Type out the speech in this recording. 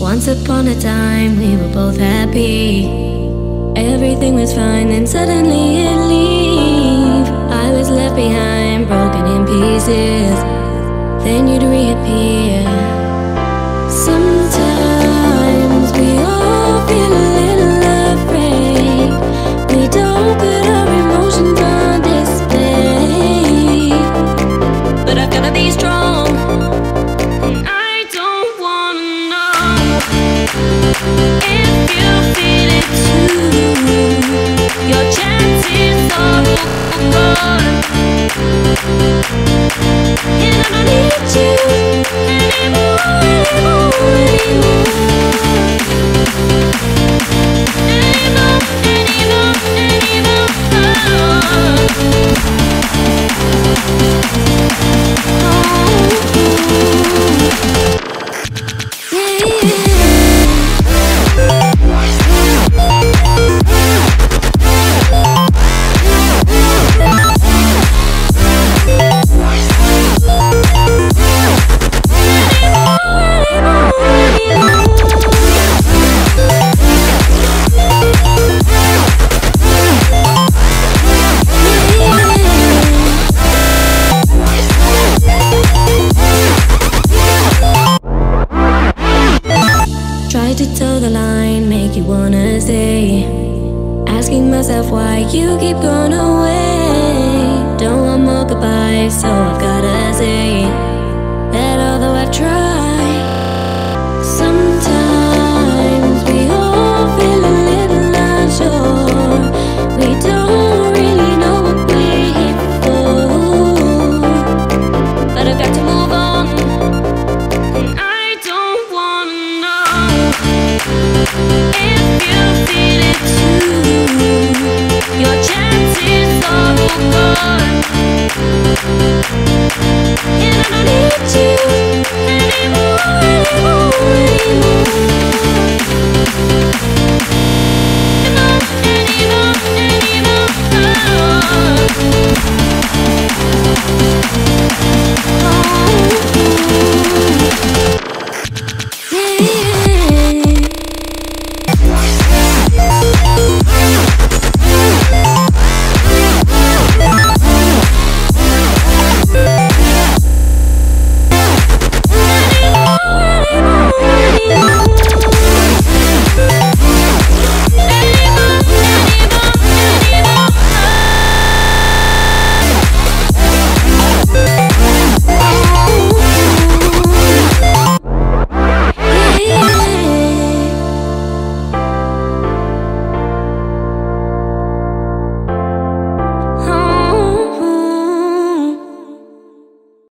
Once upon a time, we were both happy. Everything was fine, then suddenly it leave. I was left behind, broken in pieces. Then you'd reappear. If wanna. Asking myself why you keep going away. Don't want more goodbyes, so I've gotta say.